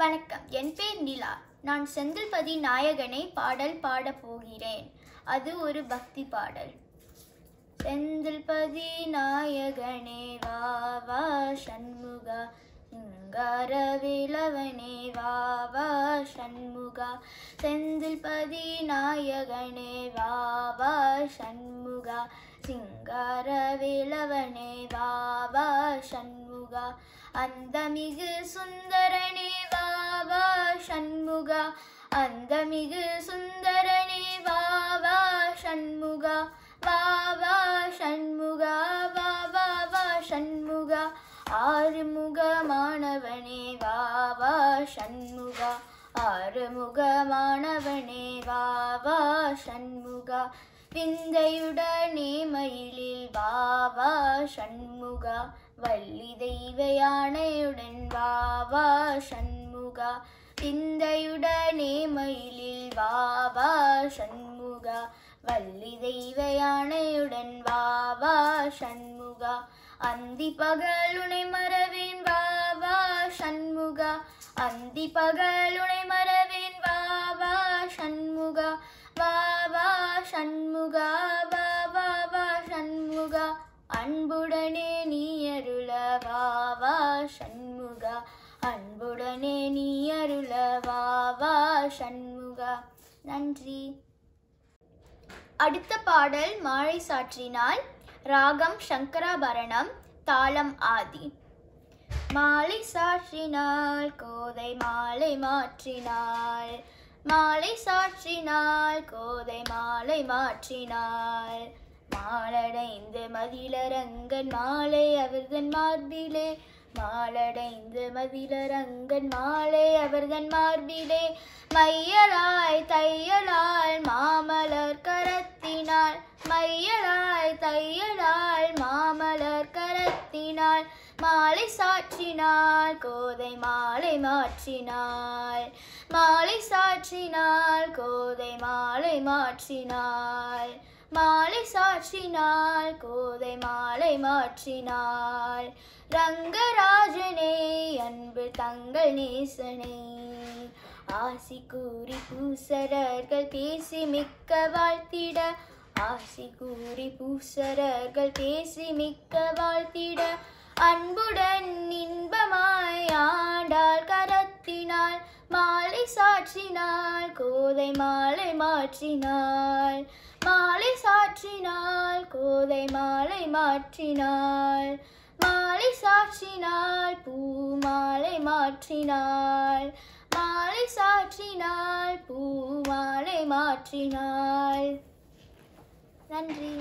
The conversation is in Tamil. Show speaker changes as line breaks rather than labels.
வணக்கம். என் பேர் நிலா. நான் செந்தில்பதி நாயகனை பாடல் பாடப் போகிறேன். அது ஒரு பக்தி பாடல். செந்தில்பதி நாயகனே வா வா சண்முகா. சிங்கார விளவனே வா வா சண்முகா. செந்தில்பதி நாயகனே வா வா சண்முகா. சிங்கார விளவனே வா வா சண்முகா. அந்த அந்தமிகு சுந்தரனே வாவா சண்முகா. அந்தமிகு சுந்தரனே வா சண்முகா. வாவா சண்முகா. வாவா வா சண்முகா. ஆறுமுகமானவனே வாவா சண்முகா. ஆறுமுகமானவனே வாவா சண்முகா. விந்தையுடனே மயிலில் வா சண்முகா. வள்ளி தெய்வ யானையுடன் வா சண்முகா. விந்தையுடனே மயிலில் வா சண்முகா. வள்ளி தெய்வ யானையுடன் வா சண்முகா. அந்தி பகலுனை மறவேன் வா சண்முகா. அந்தி பகலுனை மறவேன் வா சண்முகா. வா சண்முகா. அன்புடனே நீ அருள வா வா சண்முகா. நன்றி. அடுத்த பாடல் மாலை சாற்றினால் ராகம் சங்கராபரணம் தாளம் ஆதி. மாலை சாற்றினால் கோதை மாலை மாற்றினாள் மாலை சாற்றினால் கோதை மாலை மாற்றினாள் மாலடைந்து மதிலரங்கன் மாலை அவர்தன் மார்பிலே. மாலடைந்து மதிலரங்கன் மாலை அவர்தன் மார்பிலே. மையலாய் தையலால் மாமலர் கரத்தினாள் மையலாய் தையலால் மாமலர் கரத்தினாள் மாலை சாற்றினாள் கோதை மாலை மாற்றினாள் மாலை சாற்றினாள் கோதை மாலை மாற்றினாள் மாலை சாற்றினாள் கோதை மாலை மாற்றினாள். ரங்கராஜனே அன்பு தங்கள் நேசனே. ஆசி கூறி பூசரர்கள் பேசி மிக்க வாழ்த்திட. ஆசி கூறி பூசரர்கள் பேசி மிக்க வாழ்த்திட. அன்புடன் இன்பமாய் ஆண்டாள் கரத்தினாள் மாலை சாற்றினாள் கோதை மாலை மாற்றினாள். சாற்றினாள் கோதை மாலை மாற்றினாள் மாலை சாற்றினாள் பூ மாலை மாற்றினாள் மாலை சாற்றினாள் பூ மாலை மாற்றினாள் நன்றி.